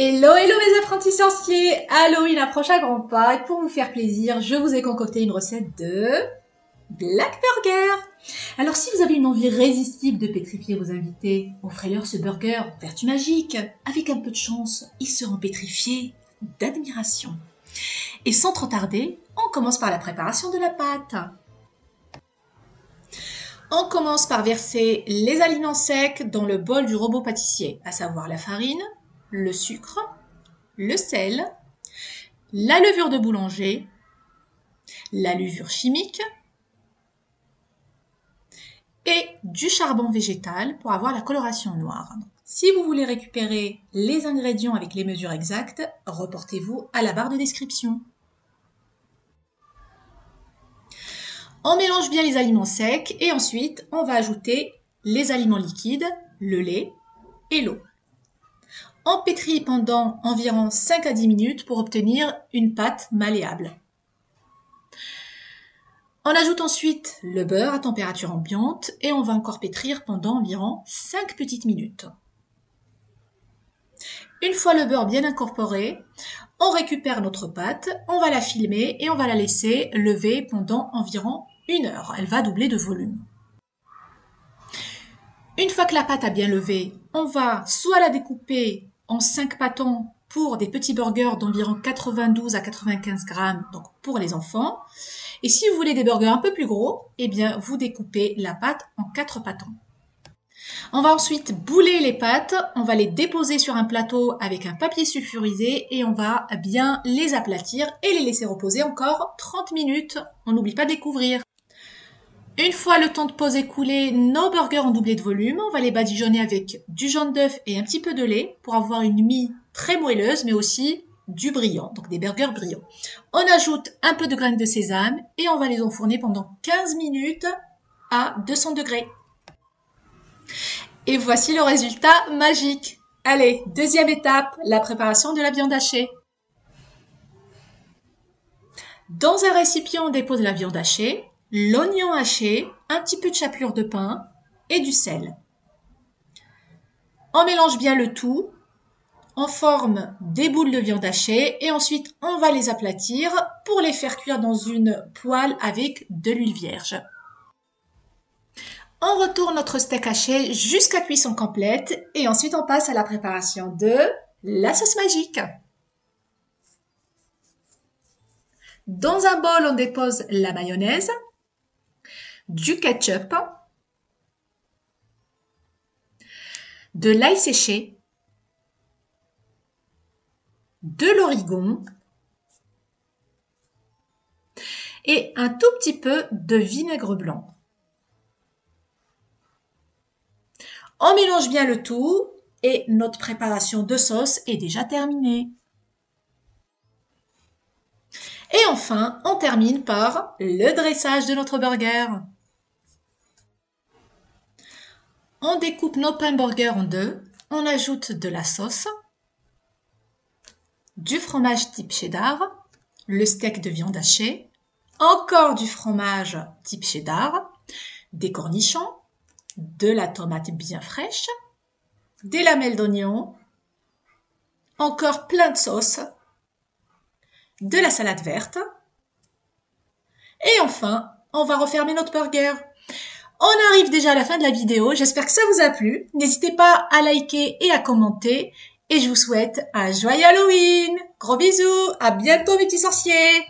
Hello, hello mes apprentis sorciers Halloween approche à grands pas et pour vous faire plaisir, je vous ai concocté une recette de Black Burger. Alors si vous avez une envie irrésistible de pétrifier vos invités, offrez-leur ce burger vertu magique. Avec un peu de chance, ils seront pétrifiés d'admiration. Et sans trop tarder, on commence par la préparation de la pâte. On commence par verser les aliments secs dans le bol du robot pâtissier, à savoir la farine, le sucre, le sel, la levure de boulanger, la levure chimique et du charbon végétal pour avoir la coloration noire. Si vous voulez récupérer les ingrédients avec les mesures exactes, reportez-vous à la barre de description. On mélange bien les aliments secs et ensuite on va ajouter les aliments liquides, le lait et l'eau. On pétrit pendant environ 5 à 10 minutes pour obtenir une pâte malléable. On ajoute ensuite le beurre à température ambiante et on va encore pétrir pendant environ 5 petites minutes. Une fois le beurre bien incorporé, on récupère notre pâte, on va la filmer et on va la laisser lever pendant environ une heure. Elle va doubler de volume. Une fois que la pâte a bien levé, on va soit la découper en 5 pâtons pour des petits burgers d'environ 92 à 95 grammes, donc pour les enfants. Et si vous voulez des burgers un peu plus gros, eh bien, vous découpez la pâte en 4 pâtons. On va ensuite bouler les pâtes, on va les déposer sur un plateau avec un papier sulfurisé et on va bien les aplatir et les laisser reposer encore 30 minutes. On n'oublie pas de découvrir. Une fois le temps de pause écoulé, nos burgers ont doublé de volume. On va les badigeonner avec du jaune d'œuf et un petit peu de lait pour avoir une mie très moelleuse, mais aussi du brillant, donc des burgers brillants. On ajoute un peu de graines de sésame et on va les enfourner pendant 15 minutes à 200 degrés. Et voici le résultat magique. Allez, deuxième étape, la préparation de la viande hachée. Dans un récipient, on dépose la viande hachée l'oignon haché, un petit peu de chapelure de pain et du sel. On mélange bien le tout, on forme des boules de viande hachée et ensuite on va les aplatir pour les faire cuire dans une poêle avec de l'huile vierge. On retourne notre steak haché jusqu'à cuisson complète et ensuite on passe à la préparation de la sauce magique. Dans un bol, on dépose la mayonnaise, du ketchup, de l'ail séché, de l'origon et un tout petit peu de vinaigre blanc. On mélange bien le tout et notre préparation de sauce est déjà terminée. Et enfin, on termine par le dressage de notre burger. On découpe nos pains burgers en deux. On ajoute de la sauce, du fromage type cheddar, le steak de viande hachée, encore du fromage type cheddar, des cornichons, de la tomate bien fraîche, des lamelles d'oignon, encore plein de sauce, de la salade verte, et enfin, on va refermer notre burger. On arrive déjà à la fin de la vidéo. J'espère que ça vous a plu. N'hésitez pas à liker et à commenter. Et je vous souhaite un joyeux Halloween. Gros bisous. À bientôt mes petits sorciers.